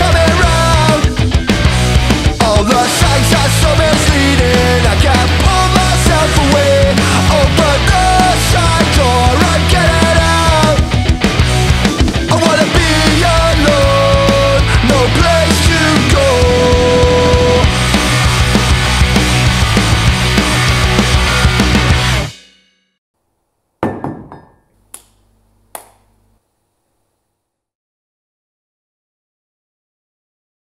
coming round. All the signs are so misleading. I can't